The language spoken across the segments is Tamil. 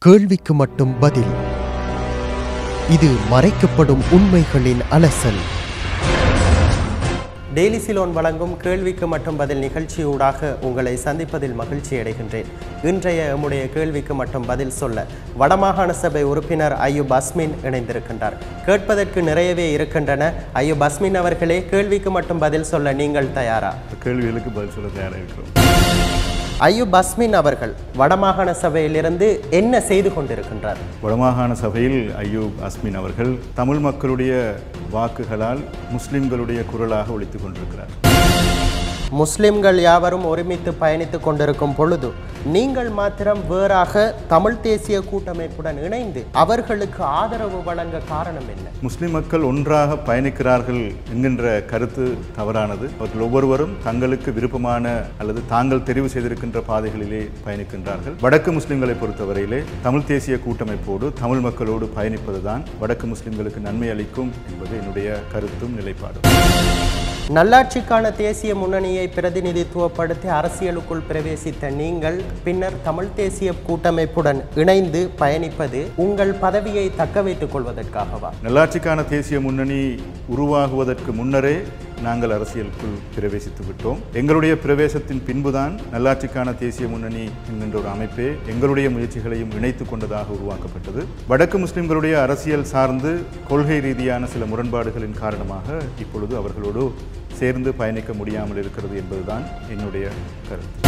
கேள்விக்கு மட்டும் பதில். இது மறைக்கப்படும் உண்மைகளின் அலசல். டெய்லி சிலோன் வழங்கும் கேள்விக்கு மட்டும் பதில் நிகழ்ச்சியூடாக உங்களை சந்திப்பதில் மகிழ்ச்சி அடைகின்றேன். இன்றைய எம்முடைய கேள்விக்கு மட்டும் பதில் சொல்ல வடமாகாண சபை உறுப்பினர் ஐயுப் அஸ்மின் இணைந்திருக்கின்றார். கேட்பதற்கு நிறையவே இருக்கின்றன. ஐயுப் அஸ்மின் அவர்களே கேள்விக்கு மட்டும் பதில் சொல்ல நீங்கள் தயாரா? கேள்விகளுக்கு பதில் சொல்ல தயாராக இருக்கிறோம். ஐயுப் அஸ்மின் அவர்கள் வடமாகாண சபையிலிருந்து என்ன செய்து கொண்டிருக்கின்றார்? வடமாகாண சபையில் ஐயூப் அஸ்மின் அவர்கள் தமிழ் மக்களுடைய வாக்குகளால் முஸ்லிம்களுடைய குரலாக ஒழித்துக் கொண்டிருக்கிறார். முஸ்லிம்கள் யாவரும் ஒருமித்து பயணித்துக் கொண்டிருக்கும் பொழுது நீங்கள் மாத்திரம் வேறாக தமிழ் தேசிய கூட்டமைப்புடன் இணைந்து அவர்களுக்கு ஆதரவு வழங்க காரணம் என்ன? முஸ்லிம் மக்கள் ஒன்றாக பயணிக்கிறார்கள் என்கின்ற கருத்து தவறானது. அவர்கள் ஒவ்வொருவரும் தங்களுக்கு விருப்பமான அல்லது தாங்கள் தெரிவு செய்திருக்கின்ற பாதைகளிலே பயணிக்கின்றார்கள். வடக்கு முஸ்லிம்களை பொறுத்தவரையிலே தமிழ் தேசிய கூட்டமைப்போடு தமிழ் மக்களோடு பயணிப்பதுதான் வடக்கு முஸ்லிம்களுக்கு நன்மை அளிக்கும் என்பது என்னுடைய கருத்தும் நிலைப்பாடும். நல்லாட்சிக்கான தேசிய முன்னணியை பிரதிநிதித்துவப்படுத்தி அரசியலுக்குள் பிரவேசித்த நீங்கள் பின்னர் தமிழ் தேசிய கூட்டமைப்புடன் இணைந்து பயணிப்பது உங்கள் பதவியை தக்க வைத்துக் கொள்வதற்காகவா? நல்லாட்சிக்கான தேசிய முன்னணி உருவாகுவதற்கு முன்னரே நாங்கள் அரசியலுக்குள் பிரவேசித்து விட்டோம். எங்களுடைய பிரவேசத்தின் பின்புதான் நல்லாட்சிக்கான தேசிய முன்னணி என்கின்ற ஒரு அமைப்பே எங்களுடைய முயற்சிகளையும் இணைத்து கொண்டதாக உருவாக்கப்பட்டது. வடக்கு முஸ்லிம்களுடைய அரசியல் சார்ந்து கொள்கை ரீதியான சில முரண்பாடுகளின் காரணமாக இப்பொழுது அவர்களோடு சேர்ந்து பயணிக்க முடியாமல் இருக்கிறது என்பதுதான் என்னுடைய கருத்து.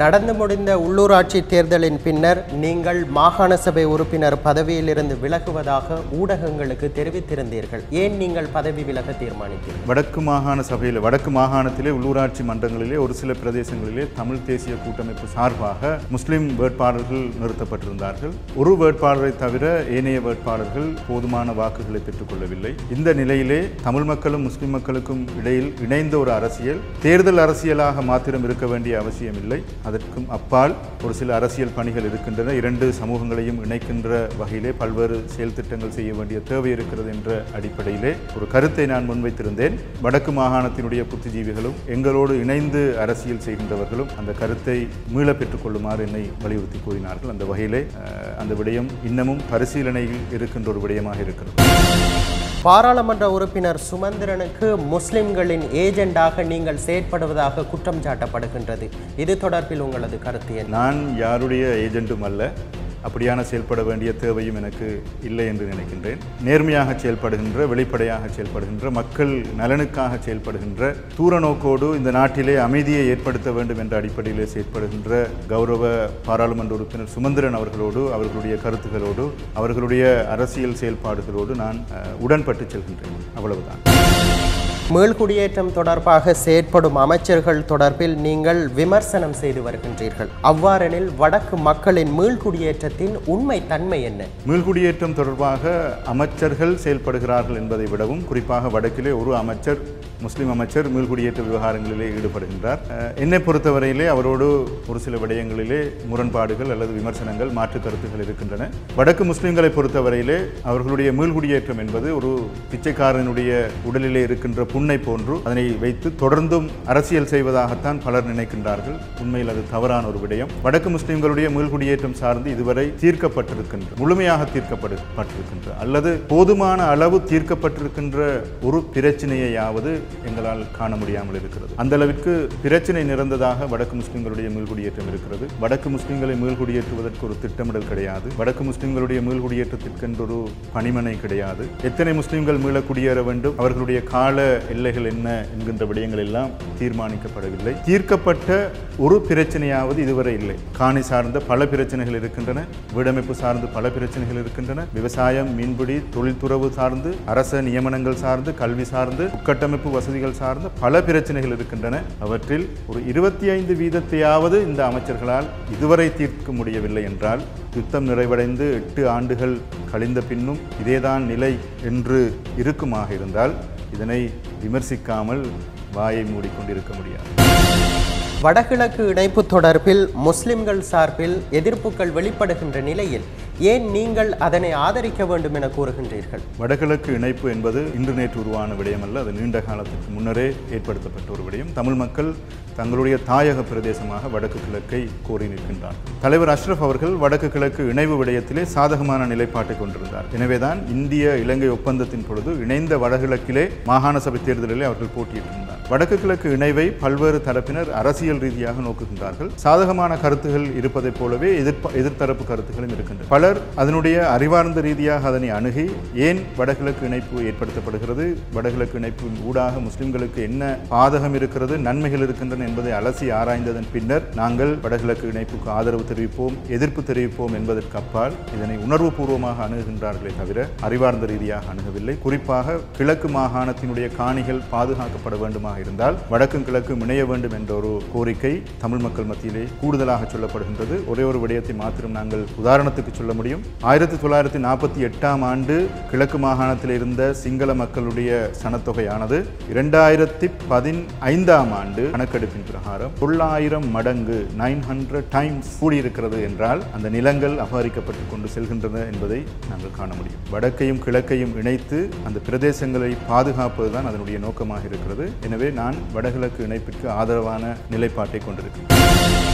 நடந்து முடிந்த உள்ளூராட்சி தேர்தலின் பின்னர் நீங்கள் மாகாண சபை உறுப்பினர் பதவியிலிருந்து விலகுவதாக ஊடகங்களுக்கு தெரிவித்திருந்தீர்கள். ஏன் நீங்கள் பதவி விலக தீர்மானித்தீர்கள்? வடக்கு மாகாண சபையில் வடக்கு மாகாணத்திலே உள்ளூராட்சி மன்றங்களிலே ஒரு சில பிரதேசங்களிலே தமிழ் தேசிய கூட்டமைப்பு சார்பாக முஸ்லிம் வேட்பாளர்கள் நிறுத்தப்பட்டிருந்தார்கள். ஒரு வேட்பாளரை தவிர ஏனைய வேட்பாளர்கள் போதுமான வாக்குகளை பெற்றுக்கொள்ளவில்லை இந்த நிலையிலே தமிழ் மக்களும் முஸ்லிம் மக்களுக்கும் இடையில் இணைந்த ஒரு அரசியல் தேர்தல் அரசியலாக மாத்திரம் இருக்க வேண்டிய அவசியமில்லை. அதற்கும் அப்பால் ஒரு சில அரசியல் பணிகள் இருக்கின்றன. இரண்டு சமூகங்களையும் இணைக்கின்ற வகையிலே பல்வேறு செயல் திட்டங்கள் செய்ய வேண்டிய தேவை இருக்கிறது என்ற அடிப்படையிலே ஒரு கருத்தை நான் முன்வைத்திருந்தேன். வடக்கு மாகாணத்தினுடைய புத்திஜீவிகளும் எங்களோடு இணைந்து அரசியல் செய்கின்றவர்களும் அந்த கருத்தை மீள பெற்றுக் கொள்ளுமாறு என்னை வலியுறுத்தி கூறினார்கள். அந்த வகையிலே அந்த விடயம் இன்னமும் பரிசீலனையில் இருக்கின்ற ஒரு விடயமாக இருக்கிறது. பாராளுமன்ற உறுப்பினர் சுமந்திரனுக்கு முஸ்லிம்களின் ஏஜெண்டாக நீங்கள் செயற்படுவதாக குற்றம் சாட்டப்படுகின்றது. இது தொடர்பில் உங்களது கருத்து என்ன? நான் யாருடைய ஏஜெண்டும் அல்ல. அப்படியான செயல்பட வேண்டிய தேவையும் எனக்கு இல்லை என்று நினைக்கின்றேன். நேர்மையாக செயல்படுகின்ற வெளிப்படையாக செயல்படுகின்ற மக்கள் நலனுக்காக செயல்படுகின்ற தூர நோக்கோடு இந்த நாட்டிலே அமைதியை ஏற்படுத்த வேண்டும் என்ற அடிப்படையிலே செயல்படுகின்ற கௌரவ பாராளுமன்ற உறுப்பினர் சுமந்திரன் அவர்களோடு அவர்களுடைய கருத்துகளோடு அவர்களுடைய அரசியல் செயல்பாடுகளோடு நான் உடன்பட்டு செல்கின்றேன். அவ்வளவுதான். மீள்குடியேற்றம் தொடர்பாக செயற்படும் அமைச்சர்கள் தொடர்பில் நீங்கள் விமர்சனம் செய்து வருகின்றீர்கள். அவ்வாறெனில் வடக்கு மக்களின் மீள்குடியேற்றத்தின் உண்மை தன்மை என்ன? மீள்குடியேற்றம் தொடர்பாக அமைச்சர்கள் செயல்படுகிறார்கள் என்பதை விடவும் குறிப்பாக வடக்கிலே ஒரு அமைச்சர் முஸ்லிம் அமைச்சர் மீள்குடியேற்ற விவகாரங்களிலே ஈடுபடுகின்றார். என்னை பொறுத்தவரையிலே அவரோடு ஒரு சில விடயங்களிலே முரண்பாடுகள் அல்லது விமர்சனங்கள் மாற்று கருத்துகள் இருக்கின்றன. வடக்கு முஸ்லிம்களை பொறுத்தவரையிலே அவர்களுடைய மீள்குடியேற்றம் என்பது ஒரு பிச்சைக்காரனுடைய உடலிலே இருக்கின்ற புண்ணை போன்று அதனை வைத்து தொடர்ந்தும் அரசியல் செய்வதாகத்தான் பலர் நினைக்கின்றார்கள். உண்மையில் அது தவறான ஒரு விடயம். வடக்கு முஸ்லிம்களுடைய மீள்குடியேற்றம் சார்ந்து இதுவரை தீர்க்கப்பட்டிருக்கின்ற முழுமையாக தீர்க்கப்பட்டிருக்கின்ற அல்லது போதுமான அளவு தீர்க்கப்பட்டிருக்கின்ற ஒரு பிரச்சனையாவது எங்களால் காண முடியாமல் இருக்கிறது. அந்த அளவிற்கு பிரச்சனை நிறந்ததாக வடக்கு முஸ்லிம்களுடைய மீள்குடியேற்றம் இருக்கிறது. வடக்கு முஸ்லிம்களை மீள்குடியேற்றுவதற்கு ஒரு திட்டமிடல் கிடையாது. வடக்கு முஸ்லிம்களுடைய மீள்குடியேற்றத்திற்கென்று ஒரு பணிமனை கிடையாது. எத்தனை முஸ்லிம்கள் மீள குடியேற வேண்டும்? அவர்களுடைய கால எல்லைகள் என்ன என்கின்ற விடயங்கள் எல்லாம் தீர்மானிக்கப்படவில்லை. தீர்க்கப்பட்ட ஒரு பிரச்சனையாவது இதுவரை இல்லை. காணி சார்ந்த பல பிரச்சனைகள் இருக்கின்றன வீடமைப்பு சார்ந்து பல பிரச்சனைகள் இருக்கின்றன விவசாயம் மீன்பிடி தொழில்துறவு சார்ந்து அரச நியமனங்கள் சார்ந்து கல்வி சார்ந்து உட்கட்டமைப்பு வசதிகள் சார்ந்த பல பிரச்சனைகள் இருக்கின்றன. அவற்றில் ஒரு இருபத்தி ஐந்து வீதத்தையாவது இந்த அமைச்சர்களால் இதுவரை தீர்க்க முடியவில்லை என்றால் யுத்தம் நிறைவடைந்து எட்டு ஆண்டுகள் கழிந்த பின்னும் இதேதான் நிலை என்று இருக்குமாக இருந்தால் இதனை விமர்சிக்காமல் வாயை மூடிக்கொண்டிருக்க முடியாது. வடகிழக்கு இணைப்பு தொடர்பில் முஸ்லிம்கள் சார்பில் எதிர்ப்புகள் வெளிப்படுகின்ற நிலையில் ஏன் நீங்கள் அதனை ஆதரிக்க வேண்டும் என கூறுகின்றீர்கள்? வடகிழக்கு இணைப்பு என்பது இன்று நேற்று உருவான விடயமல்ல அது நீண்ட காலத்துக்கு முன்னரே ஏற்படுத்தப்பட்ட ஒரு விடயம். தமிழ் மக்கள் தங்களுடைய தாயக பிரதேசமாக வடக்கு கிழக்கை கோரி நிற்கின்றார். தலைவர் அஷ்ரஃப் அவர்கள் வடக்கு கிழக்கு இணைவு விடயத்திலே சாதகமான நிலைப்பாட்டை கொண்டிருந்தார். எனவேதான் இந்திய இலங்கை ஒப்பந்தத்தின் பொழுது இணைந்த வடகிழக்கிலே மாகாண சபை தேர்தலிலே அவர்கள் போட்டியிட்டிருந்தார். வடக்கு கிழக்கு இணைவை பல்வேறு தரப்பினர் அரசியல் ரீதியாக நோக்குகின்றார்கள். சாதகமான கருத்துகள் இருப்பதைப் போலவே எதிர்ப்பு எதிர்த்தரப்பு கருத்துகளும் இருக்கின்றன. பலர் அதனுடைய அறிவார்ந்த ரீதியாக அதனை அணுகி ஏன் வடகிழக்கு இணைப்பு ஏற்படுத்தப்படுகிறது? வடகிழக்கு இணைப்பின் ஊடாக முஸ்லிம்களுக்கு என்ன பாதகம் இருக்கிறது? நன்மைகள் இருக்கின்றன என்பதை அலசி ஆராய்ந்ததன் பின்னர் நாங்கள் வடகிழக்கு இணைப்புக்கு ஆதரவு தெரிவிப்போம் எதிர்ப்பு தெரிவிப்போம் என்பதற்கு அப்பால் இதனை உணர்வுபூர்வமாக அணுகுகின்றார்களே தவிர அறிவார்ந்த ரீதியாக அணுகவில்லை. குறிப்பாக கிழக்கு மாகாணத்தினுடைய காணிகள் பாதுகாக்கப்பட வேண்டுமாக இருந்தால் வடக்கும் கிழக்கும் இணைய வேண்டும் என்ற ஒரு கோரிக்கை தமிழ் மக்கள் மத்தியிலே கூடுதலாக சொல்லப்படுகின்றது. ஒரே ஒரு விடயத்தை மாத்திரம் நாங்கள் உதாரணத்துக்கு சொல்ல முடியும். ஆயிரத்தி தொள்ளாயிரத்தி நாற்பத்தி எட்டாம் ஆண்டு கிழக்கு மாகாணத்தில் இருந்த சிங்கள மக்களுடைய சனத்தொகையானது இரண்டாயிரத்தி பதினைந்தாம் ஆண்டு கணக்கெடுப்பின் பிரகாரம் தொள்ளாயிரம் மடங்கு நைன் ஹண்ட்ரட் டைம்ஸ் கூடியிருக்கிறது என்றால் அந்த நிலங்கள் அபகரிக்கப்பட்டு கொண்டு செல்கின்றன என்பதை நாங்கள் காண முடியும். வடக்கையும் கிழக்கையும் இணைத்து அந்த பிரதேசங்களை பாதுகாப்பதுதான் அதனுடைய நோக்கமாக இருக்கிறது. எனவே நான் வடகிழக்கு இணைப்பிற்கு ஆதரவான நிலைப்பாட்டை கொண்டிருக்கிறேன்.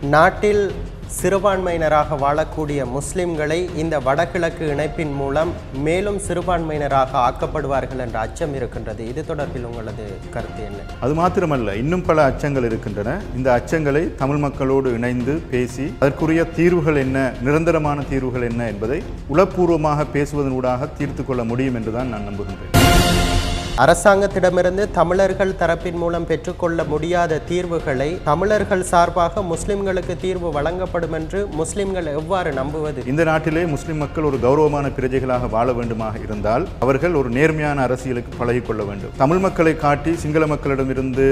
நாட்டில் சிறுபான்மையினராக வாழக்கூடிய முஸ்லிம்களை இந்த வடகிழக்கு இணைப்பின் மூலம் மேலும் சிறுபான்மையினராக ஆக்கப்படுவார்கள் என்ற அச்சம் இருக்கின்றது. இது தொடர்பில் உங்களது கருத்து என்ன? அது மாத்திரமல்ல இன்னும் பல அச்சங்கள் இருக்கின்றன. இந்த அச்சங்களை தமிழ் மக்களோடு இணைந்து பேசி அதற்குரிய தீர்வுகள் என்ன நிரந்தரமான தீர்வுகள் என்ன என்பதை உளப்பூர்வமாக பேசுவதனூடாக தீர்த்து கொள்ள முடியும் என்றுதான் நான் நம்புகின்றேன். அரசாங்கத்திடமிருந்து தமிழர்கள் தரப்பின் மூலம் பெற்றுக்கொள்ள முடியாத தீர்வுகளை தமிழர்கள் சார்பாக முஸ்லிம்களுக்கு தீர்வு வழங்கப்படும் என்று முஸ்லிம்கள் எவ்வாறு நம்புவது? இந்த நாட்டிலே முஸ்லிம் மக்கள் ஒரு கௌரவமான பிரஜைகளாக வாழ வேண்டுமாக இருந்தால் அவர்கள் ஒரு நேர்மையான அரசியலுக்கு பழகிக்கொள்ள வேண்டும். தமிழ் மக்களை காட்டி சிங்கள மக்களிடமிருந்து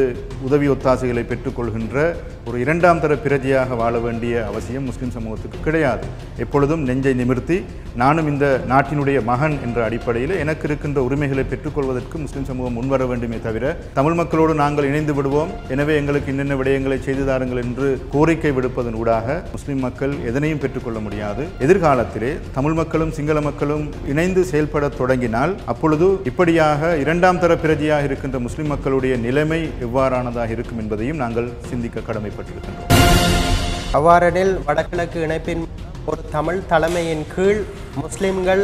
உதவி ஒத்தாசைகளை பெற்றுக்கொள்கின்ற ஒரு இரண்டாம் தர பிரஜையாக வாழ வேண்டிய அவசியம் முஸ்லிம் சமூகத்துக்கு கிடையாது. எப்பொழுதும் நெஞ்சை நிமிர்த்தி நானும் இந்த நாட்டினுடைய மகன் என்ற அடிப்படையில் எனக்கு இருக்கின்ற உரிமைகளை பெற்றுக்கொள்வதற்கு முஸ்லிம் சமூகம் முன்வர வேண்டுமே தவிர தமிழ் மக்களோடு நாங்கள் இணைந்து விடுவோம். எனவே எங்களுக்கு என்னென்ன விடயங்களை செய்து தாருங்கள் என்று கோரிக்கை விடுப்பதன் ஊடாக முஸ்லிம் மக்கள் எதனையும் பெற்றுக்கொள்ள முடியாது. எதிர்காலத்திலே தமிழ் மக்களும் சிங்கள மக்களும் இணைந்து செயல்பட தொடங்கினால் அப்பொழுது இப்படியாக இரண்டாம் தர பிரஜையாக இருக்கின்ற முஸ்லிம் மக்களுடைய நிலைமை எவ்வாறானதாக இருக்கும் என்பதையும் நாங்கள் சிந்திக்க கடமைப்பட்டிருக்கின்றோம். அவ்வாறெனில் வடகிழக்கு இணைப்பின் ஒரு தமிழ் தலைமையின் கீழ் முஸ்லிம்கள்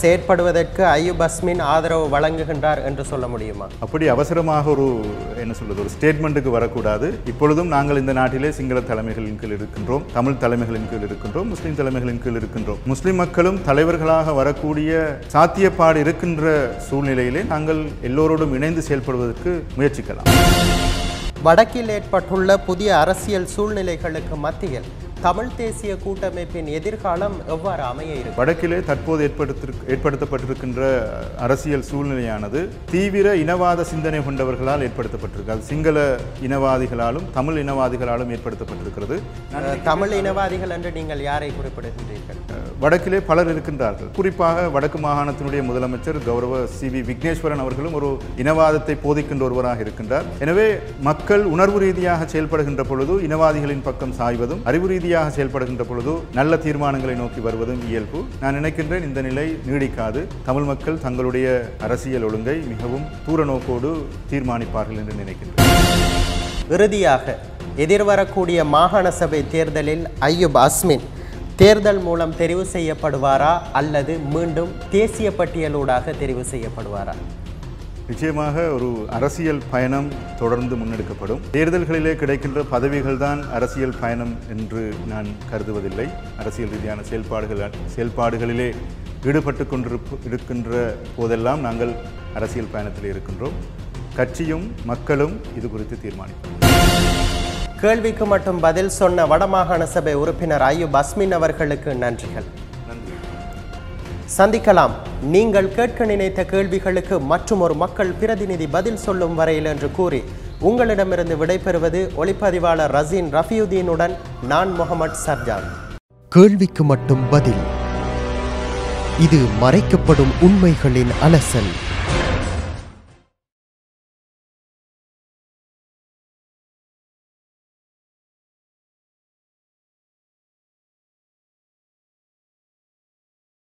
செயற்படுவதற்கு ஐயூப் அஸ்மின் ஆதரவு வழங்குகின்றார் என்று சொல்ல முடியுமா? அப்படி அவசரமாக ஒரு என்ன சொல்றது ஒரு ஸ்டேட்மெண்ட்டுக்கு வரக்கூடாது. இப்பொழுதும் நாங்கள் இந்த நாட்டிலே சிங்கள தலைமைகளின் கீழ் இருக்கின்றோம் தமிழ் தலைமைகளின் கீழ் இருக்கின்றோம் முஸ்லிம் தலைமைகளின் கீழ் இருக்கின்றோம். முஸ்லிம் மக்களும் தலைவர்களாக வரக்கூடிய சாத்தியப்பாடு இருக்கின்ற சூழ்நிலையிலே நாங்கள் எல்லோரோடும் இணைந்து செயல்படுவதற்கு முயற்சிக்கலாம். வடக்கில் ஏற்பட்டுள்ள புதிய அரசியல் சூழ்நிலைகளுக்கு மத்தியில் தமிழ் தேசிய கூட்டமைப்பின் எதிர்காலம் எவ்வாறு அமைய இருக்கும் வடக்கிலே தற்போது ஏற்படுத்தப்பட்டிருக்கின்ற அரசியல் சூழ்நிலையானது தீவிர இனவாத சிந்தனை கொண்டவர்களால் ஏற்படுத்தப்பட்டிருக்கு. அது சிங்கள இனவாதிகளாலும் தமிழ் இனவாதிகளாலும் ஏற்படுத்தப்பட்டிருக்கிறது. தமிழ் இனவாதிகள் என்று நீங்கள் யாரை குறிப்பிடுகின்றீர்கள் வடக்கிலே பலர் இருக்கின்றார்கள். குறிப்பாக வடக்கு மாகாணத்தினுடைய முதலமைச்சர் கௌரவ சி வி விக்னேஸ்வரன் அவர்களும் ஒரு இனவாதத்தை போதிக்கின்ற ஒருவராக இருக்கின்றார். எனவே மக்கள் உணர்வு ரீதியாக செயல்படுகின்ற பொழுது இனவாதிகளின் பக்கம் சாய்வதும் அறிவு ரீதியாக செயல்படுகின்ற பொழுது நல்ல தீர்மானங்களை நோக்கி வருவதும் இயல்பு. நான் நினைக்கின்றேன் இந்த நிலை நீடிக்காது. தமிழ் மக்கள் தங்களுடைய அரசியல் ஒழுங்கை மிகவும் தூர நோக்கோடு தீர்மானிப்பார்கள் என்று நினைக்கின்றேன். இறுதியாக எதிர்வரக்கூடிய மாகாண சபை தேர்தலில் ஐயூப் அஸ்மின் தேர்தல் மூலம் தெரிவு செய்யப்படுவாரா அல்லது மீண்டும் தேசிய பட்டியலூடாக தெரிவு செய்யப்படுவாரா? நிச்சயமாக ஒரு அரசியல் பயணம் தொடர்ந்து முன்னெடுக்கப்படும். தேர்தல்களிலே கிடைக்கின்ற பதவிகள் தான் அரசியல் பயணம் என்று நான் கருதுவதில்லை. அரசியல் ரீதியான செயல்பாடுகள் செயல்பாடுகளிலே ஈடுபட்டு கொண்டிருப்ப இருக்கின்ற போதெல்லாம் நாங்கள் அரசியல் பயணத்தில் இருக்கின்றோம். கட்சியும் மக்களும் இது குறித்து தீர்மானிப்போம். கேள்விக்கு மட்டும் பதில் சொன்ன வடமாகாண சபை உறுப்பினர் ஐயூப் அஸ்மின் அவர்களுக்கு நன்றிகள். நன்றி. சந்திக்கலாம். நீங்கள் கேட்க நினைத்த கேள்விகளுக்கு மற்றும் ஒரு மக்கள் பிரதிநிதி பதில் சொல்லும் வரையில் என்று கூறி உங்களிடமிருந்து விடைபெறுவது ஒளிப்பதிவாளர் ரசீன் ரஃபியுதீனுடன் நான் முகமது சர்ஜான். கேள்விக்கு மட்டும் பதில். இது மறைக்கப்படும் உண்மைகளின் அலசல்.